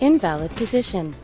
Invalid position.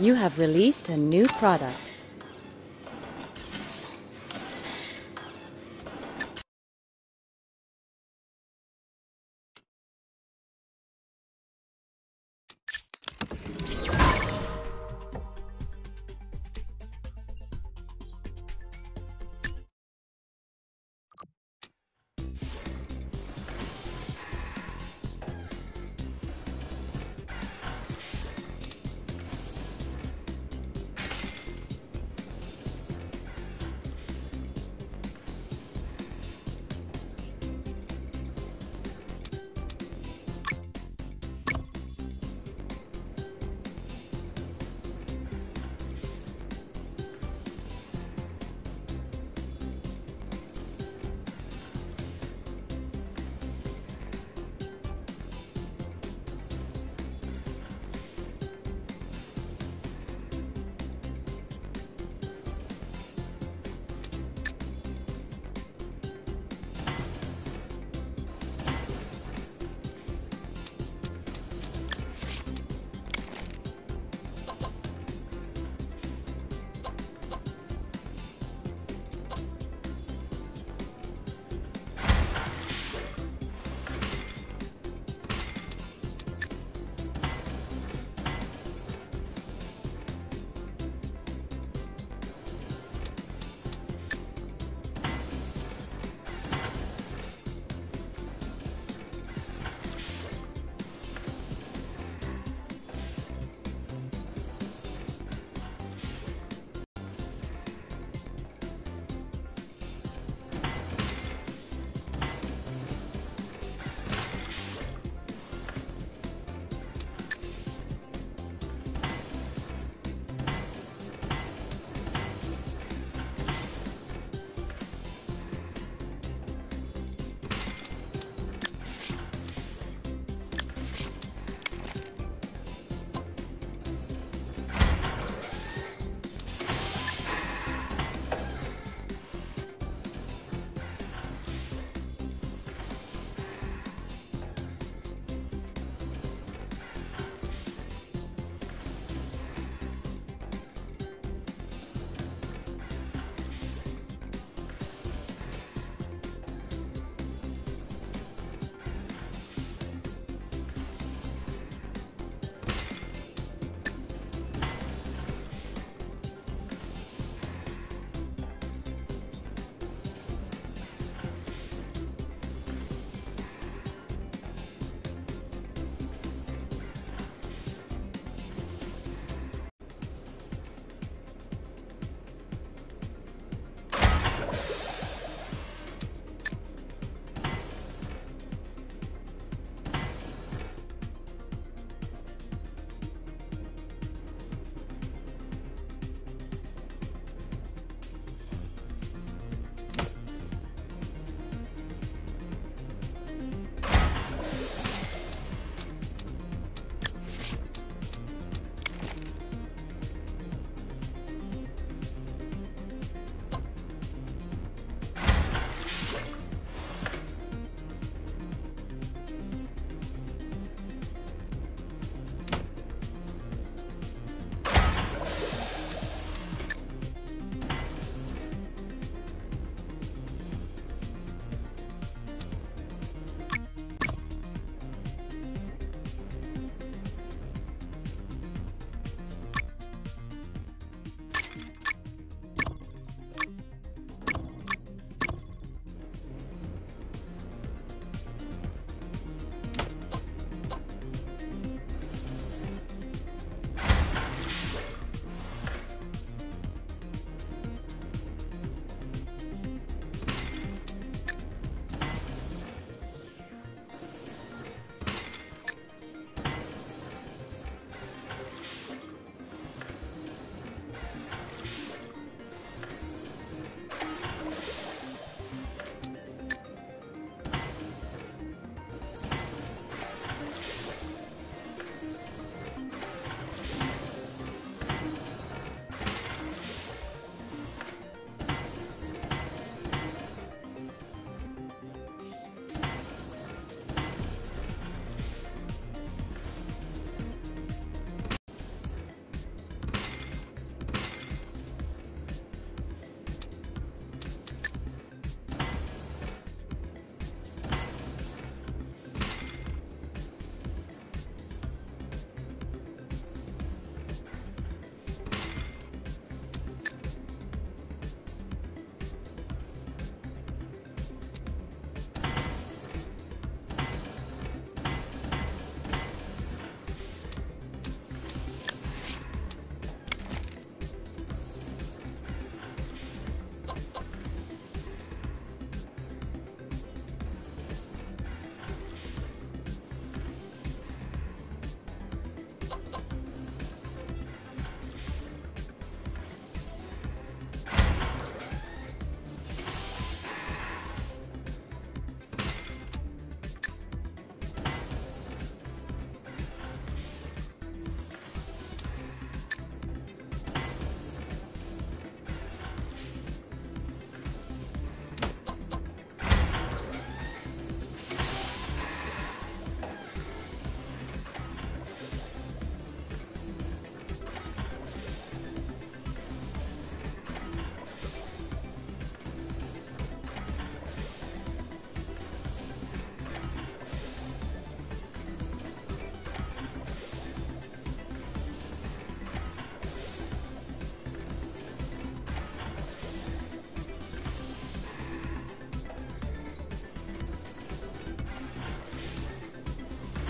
You have released a new product.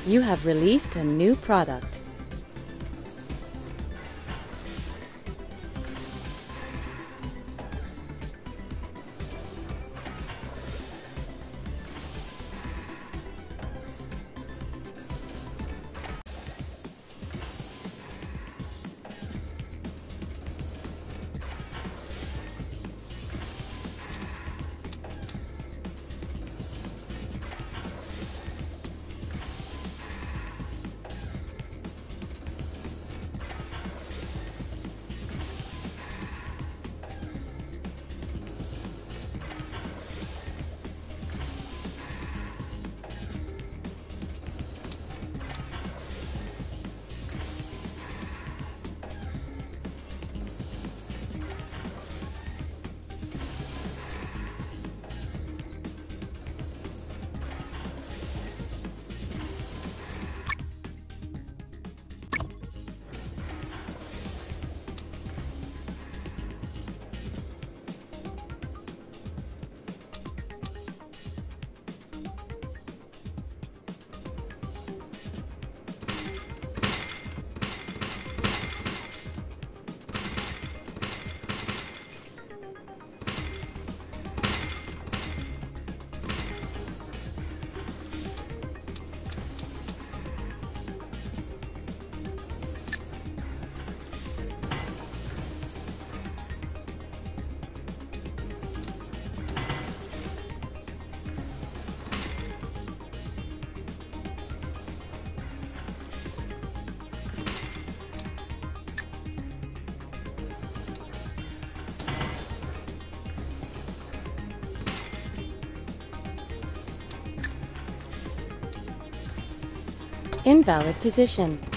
You have released a new product. Invalid position.